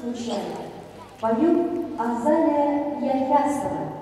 смущения. Поют Азалия Яхясова.